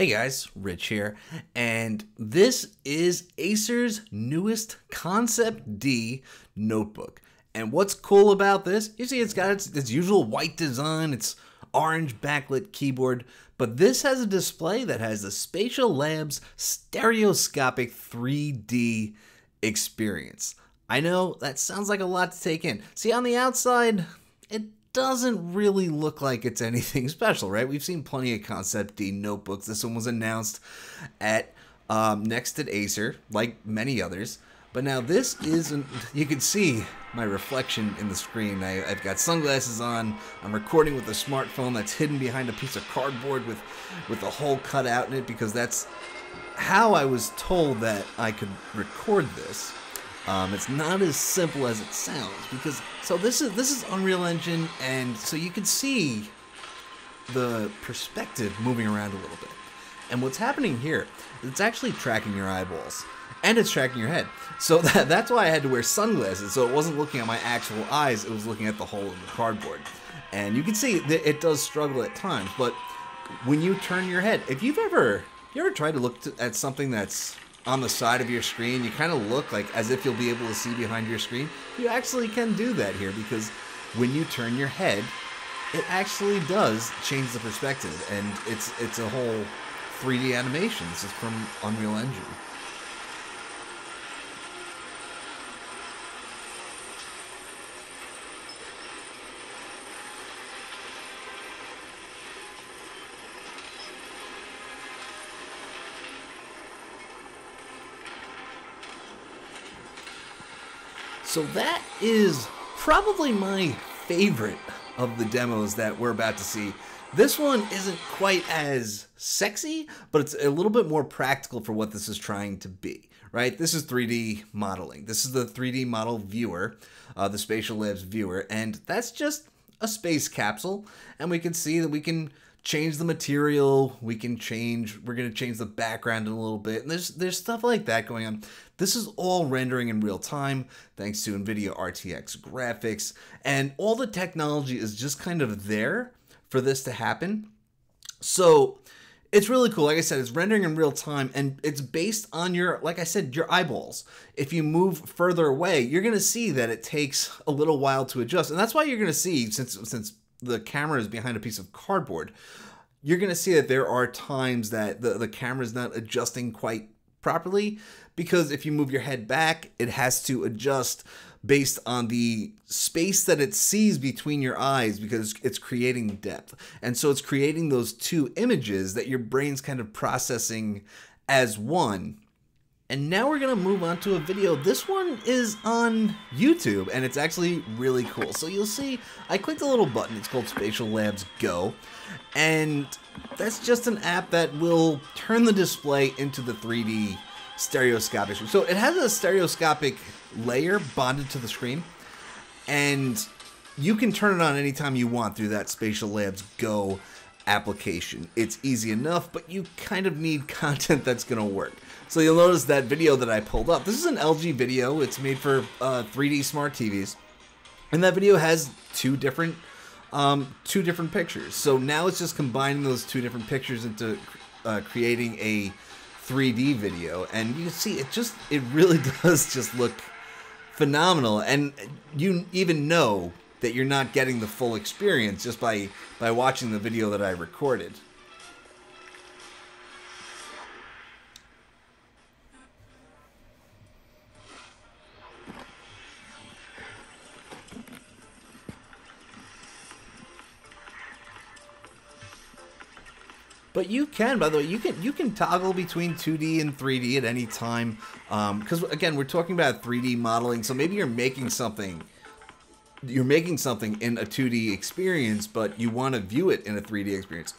Hey guys, Rich here, and this is Acer's newest ConceptD notebook. And what's cool about this, you see it's got its, its usual white design, its orange backlit keyboard, but this has a display that has the SpatialLabs stereoscopic 3D experience. I know that sounds like a lot to take in. See, on the outside, it doesn't really look like it's anything special, right? We've seen plenty of ConceptD notebooks. This one was announced at um, next at Acer, like many others. But now this isn't, you can see my reflection in the screen. I, have got sunglasses on. I'm recording with a smartphone that's hidden behind a piece of cardboard with, with a hole cut out in it because that's how I was told that I could record this. Um, it's not as simple as it sounds because so this is this is Unreal Engine and so you can see the perspective moving around a little bit. And what's happening here, it's actually tracking your eyeballs and it's tracking your head. So that, that's why I had to wear sunglasses so it wasn't looking at my actual eyes, it was looking at the hole in the cardboard. And you can see that it does struggle at times, but when you turn your head, if you've ever you ever tried to look to, at something that's on the side of your screen, you kind of look like as if you'll be able to see behind your screen. You actually can do that here because when you turn your head, it actually does change the perspective, and it's it's a whole 3D animation. This is from Unreal Engine. So that is probably my favorite of the demos that we're about to see. This one isn't quite as sexy, but it's a little bit more practical for what this is trying to be, right? This is 3D modeling. This is the 3D model viewer, uh, the SpatialLabs viewer, and that's just a space capsule. And we can see that we can change the material we can change we're going to change the background in a little bit and there's there's stuff like that going on. This is all rendering in real time thanks to nvidia rtx graphics and all the technology is just kind of there for this to happen. So it's really cool. Like i said it's rendering in real time and it's based on your like i said your eyeballs. If you move further away you're going to see that it takes a little while to adjust and that's why you're going to see since since the camera is behind a piece of cardboard, you're going to see that there are times that the, the camera is not adjusting quite properly because if you move your head back, it has to adjust based on the space that it sees between your eyes because it's creating depth. And so it's creating those two images that your brain's kind of processing as one and now we're gonna move on to a video. This one is on YouTube and it's actually really cool. So you'll see, I clicked a little button, it's called SpatialLabs Go. And that's just an app that will turn the display into the 3D stereoscopic. So it has a stereoscopic layer bonded to the screen. And you can turn it on anytime you want through that SpatialLabs Go application. It's easy enough, but you kind of need content that's gonna work. So you'll notice that video that I pulled up. This is an LG video. It's made for uh, 3D smart TVs. And that video has two different um, two different pictures. So now it's just combining those two different pictures into uh, creating a 3D video. And you see it just, it really does just look phenomenal. And you even know that you're not getting the full experience just by, by watching the video that I recorded. But you can, by the way, you can you can toggle between 2D and 3D at any time. Because um, again, we're talking about 3D modeling, so maybe you're making something, you're making something in a 2D experience, but you want to view it in a 3D experience.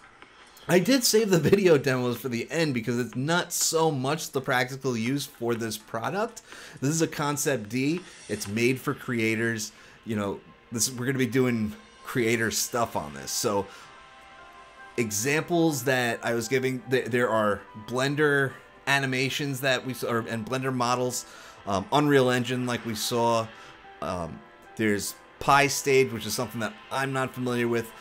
I did save the video demos for the end because it's not so much the practical use for this product. This is a ConceptD. It's made for creators. You know, this we're going to be doing creator stuff on this. So examples that I was giving, there are Blender animations that we saw, and Blender models, um, Unreal Engine like we saw. Um, there's Pi Stage, which is something that I'm not familiar with.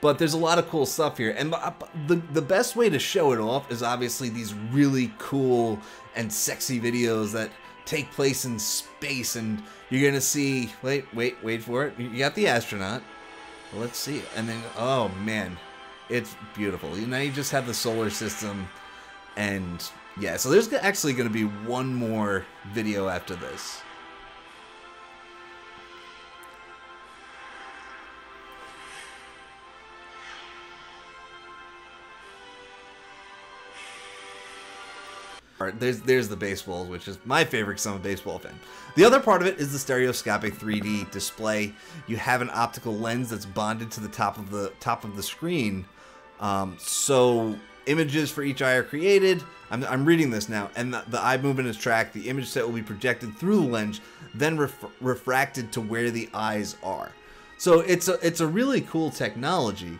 But there's a lot of cool stuff here, and uh, the the best way to show it off is obviously these really cool and sexy videos that take place in space, and you're gonna see. Wait, wait, wait for it. You got the astronaut. Let's see, and then oh man, it's beautiful. Now you just have the solar system, and yeah. So there's actually gonna be one more video after this. There's there's the baseballs, which is my favorite I'm a baseball fan. The other part of it is the stereoscopic 3D display. You have an optical lens that's bonded to the top of the top of the screen, um, so images for each eye are created. I'm, I'm reading this now, and the, the, eye movement is tracked. The image set will be projected through the lens, then ref refracted to where the eyes are. So it's a it's a really cool technology.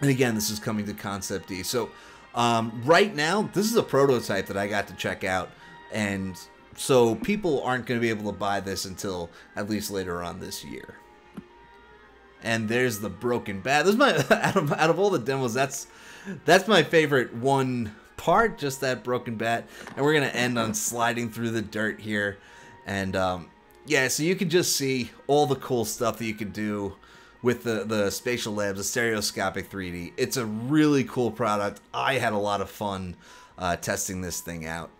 And again, this is coming to ConceptD. So um, right now, this is a prototype that I got to check out, and so people aren't going to be able to buy this until at least later on this year. And there's the broken bat. This is my out of out of all the demos, that's that's my favorite one part, just that broken bat. And we're gonna end on sliding through the dirt here, and um, yeah, so you can just see all the cool stuff that you can do with the, the SpatialLabs, the stereoscopic 3D. It's a really cool product. I had a lot of fun uh, testing this thing out.